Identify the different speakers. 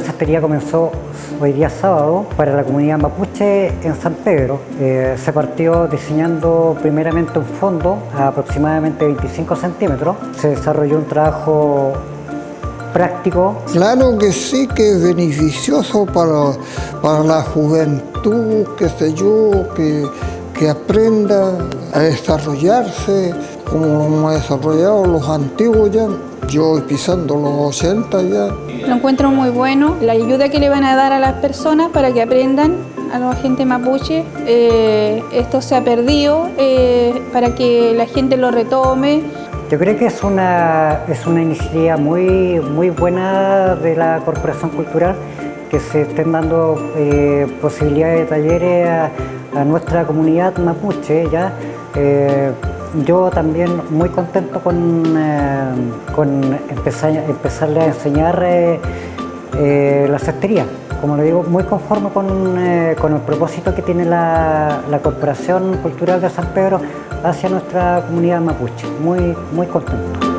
Speaker 1: cestería comenzó hoy día sábado para la comunidad mapuche en San Pedro. Eh, se partió diseñando primeramente un fondo a aproximadamente 25 centímetros. Se desarrolló un trabajo práctico.
Speaker 2: Claro que sí, que es beneficioso para, para la juventud, que sé yo, que, que aprenda a desarrollarse como lo hemos desarrollado los antiguos ya. Yo pisando los 80 ya.
Speaker 3: Lo encuentro muy bueno, la ayuda que le van a dar a las personas para que aprendan a la gente mapuche. Eh, esto se ha perdido eh, para que la gente lo retome.
Speaker 1: Yo creo que es una, es una iniciativa muy, muy buena de la Corporación Cultural que se estén dando eh, posibilidades de talleres a, nuestra comunidad mapuche. ¿ya? Yo también muy contento con, eh, con empezar, empezarle a enseñar eh, eh, la cestería. Como le digo, muy conforme con, con el propósito que tiene la, la, Corporación Cultural de San Pedro hacia nuestra comunidad mapuche. Muy, muy contento.